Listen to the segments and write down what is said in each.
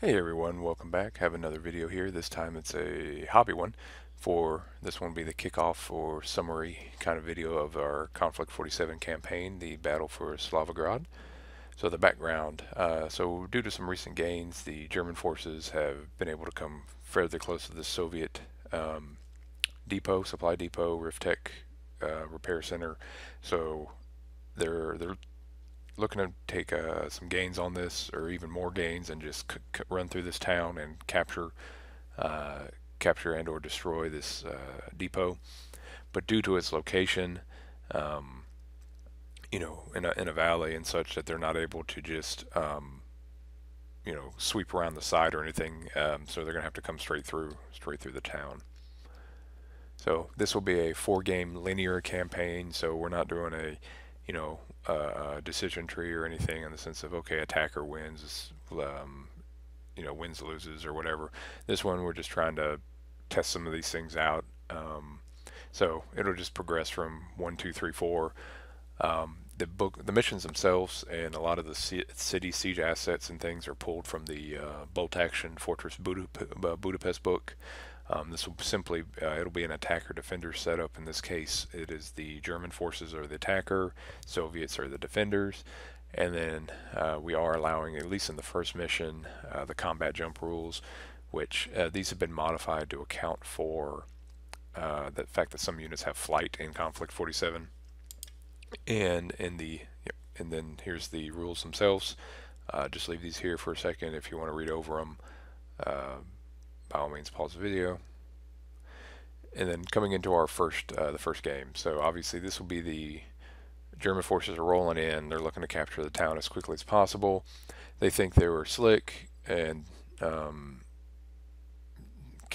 Hey everyone, welcome back. Have another video here. This time it's a hobby one. For this one will be the kickoff or summary kind of video of our Konflikt 47 campaign, the battle for Solivgrad. So the background. Uh, so due to some recent gains, the German forces have been able to come fairly close to the Soviet um, depot, supply depot, Riftec uh, repair center. So they're they're looking to take uh, some gains on this, or even more gains, and just run through this town and capture, uh, capture and or destroy this uh, depot. But due to its location, um, you know, in a in a valley and such, that they're not able to just, um, you know, sweep around the side or anything. Um, so they're gonna have to come straight through, straight through the town. So this will be a four-game linear campaign. So we're not doing a, you know, uh, decision tree or anything in the sense of okay, attacker wins, um, you know, wins loses or whatever. This one we're just trying to test some of these things out. Um, so it'll just progress from one, two, three, four. Um, the book, the missions themselves, and a lot of the city siege assets and things are pulled from the uh, Bolt Action Fortress uh, Budapest book. Um, this will simply, uh, it'll be an attacker-defender setup. In this case, it is the German forces are the attacker, Soviets are the defenders, and then uh, we are allowing, at least in the first mission, uh, the combat jump rules, which uh, these have been modified to account for uh, the fact that some units have flight in Konflikt 47. And in the, yep, and then here's the rules themselves. Uh, just leave these here for a second if you want to read over them by all means pause the video and then coming into our first uh, the first game. So obviously this will be the German forces are rolling in. They're looking to capture the town as quickly as possible. They think they were slick and um,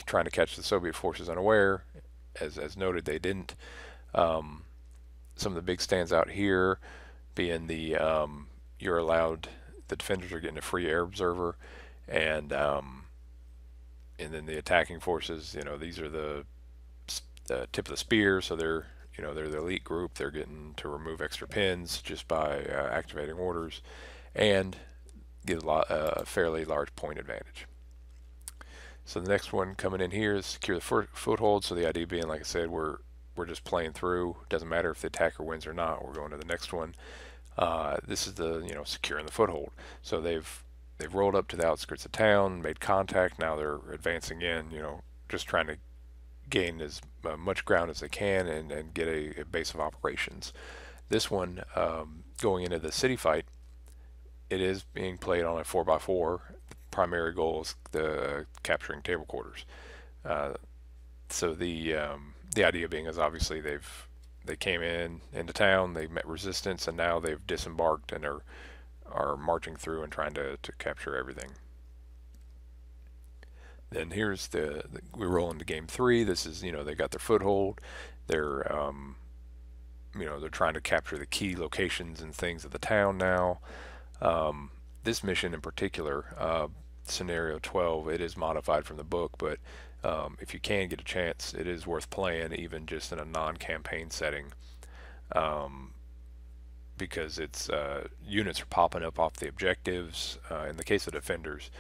trying to catch the Soviet forces unaware. As, as noted they didn't. Um, some of the big stands out here being the um, you're allowed the defenders are getting a free air observer and um, and then the attacking forces, you know, these are the, the tip of the spear, so they're you know they're the elite group. They're getting to remove extra pins just by uh, activating orders, and get a lot, uh, fairly large point advantage. So the next one coming in here is secure the foothold. So the idea being, like I said, we're we're just playing through. Doesn't matter if the attacker wins or not. We're going to the next one. Uh, this is the you know securing the foothold. So they've they've rolled up to the outskirts of town, made contact. Now they're advancing in, you know, just trying to gain as uh, much ground as they can and, and get a, a base of operations. This one, um, going into the city fight, it is being played on a 4x4. The primary goal is the capturing table quarters. Uh, so the um, the idea being is obviously they've they came in into town, they met resistance, and now they've disembarked and are are marching through and trying to, to capture everything. Then here's the, the, we roll into game three. This is you know they got their foothold. They're um, you know they're trying to capture the key locations and things of the town now. Um, this mission in particular, uh, scenario 12, it is modified from the book, but um, if you can get a chance, it is worth playing even just in a non-campaign setting. Um, because it's uh, units are popping up off the objectives. Uh, in the case of defenders,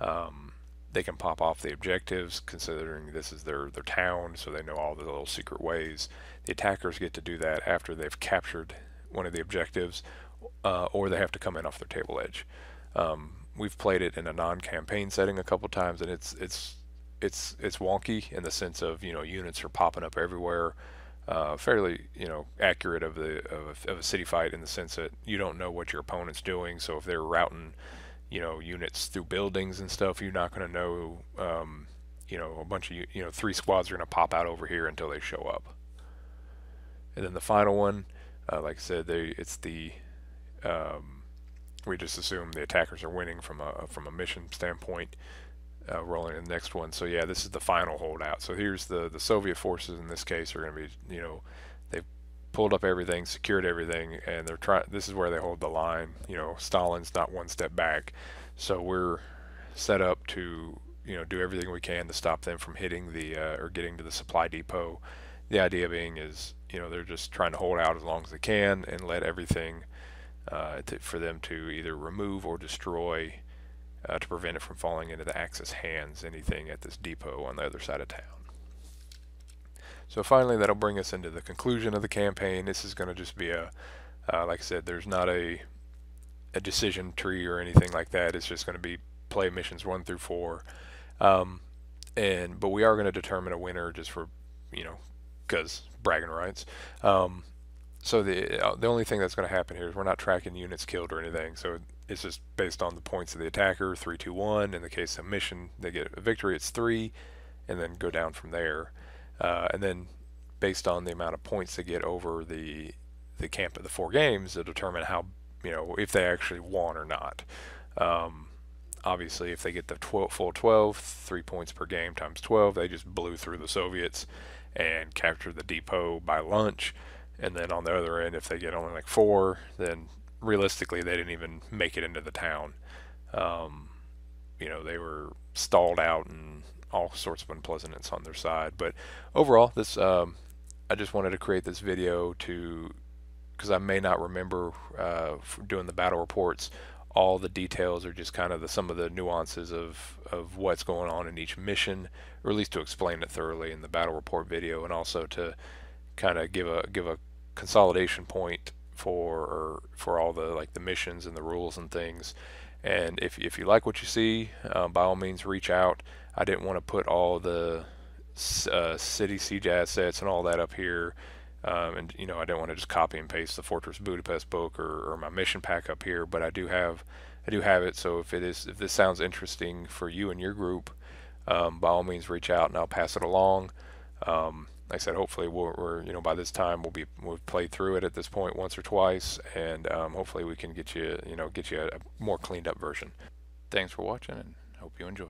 um, they can pop off the objectives considering this is their, their town, so they know all the little secret ways. The attackers get to do that after they've captured one of the objectives, uh, or they have to come in off their table edge. Um, we've played it in a non-campaign setting a couple times, and it's it's it's it's wonky in the sense of you know units are popping up everywhere uh, fairly you know accurate of the of a, of a, city fight in the sense that you don't know what your opponent's doing. So if they're routing you know units through buildings and stuff, you're not going to know um, you know a bunch of you know three squads are going to pop out over here until they show up. And then the final one, uh, like I said, they it's the um, we just assume the attackers are winning from a from a mission standpoint uh, rolling in the next one. So yeah, this is the final holdout. So here's the the Soviet forces in this case are going to be you know they've pulled up everything, secured everything, and they're trying. This is where they hold the line. You know, Stalin's not one step back, so we're set up to you know do everything we can to stop them from hitting the uh, or getting to the supply depot. The idea being is you know they're just trying to hold out as long as they can and let everything uh, to, for them to either remove or destroy uh, to prevent it from falling into the Axis hands, anything at this depot on the other side of town. So finally, that'll bring us into the conclusion of the campaign. This is going to just be a, uh, like I said, there's not a, a decision tree or anything like that. It's just going to be play missions one through four. Um, and but we are going to determine a winner just for, you know, because bragging rights. Um, so the uh, the only thing that's going to happen here is we're not tracking units killed or anything. So it's just based on the points of the attacker, three, two, one. In the case of mission, they get a victory. It's three, and then go down from there. Uh, and then based on the amount of points they get over the the camp of the four games, to determine how you know if they actually won or not. Um, obviously, if they get the 12, full 12, three points per game times 12, they just blew through the Soviets and captured the depot by lunch. And then on the other end, if they get only like four, then realistically they didn't even make it into the town. Um, you know, they were stalled out and all sorts of unpleasantness on their side. But overall, this um, I just wanted to create this video to because I may not remember uh, doing the battle reports all the details or just kind of the, some of the nuances of, of what's going on in each mission, or at least to explain it thoroughly in the battle report video, and also to kind of give a give a consolidation point for for all the like the missions and the rules and things. And if if you like what you see, uh, by all means reach out. I didn't want to put all the uh, city siege assets and all that up here. Um, and you know I didn't want to just copy and paste the Fortress Budapest book or, or, my mission pack up here, but I do have I do have it. So if it is if this sounds interesting for you and your group, um, by all means reach out and I'll pass it along. Um, like I said, hopefully we're, we're, you know by this time we'll be we've played through it at this point once or twice, and um, hopefully we can get you you know get you a, a more cleaned up version. Thanks for watching and hope you enjoy.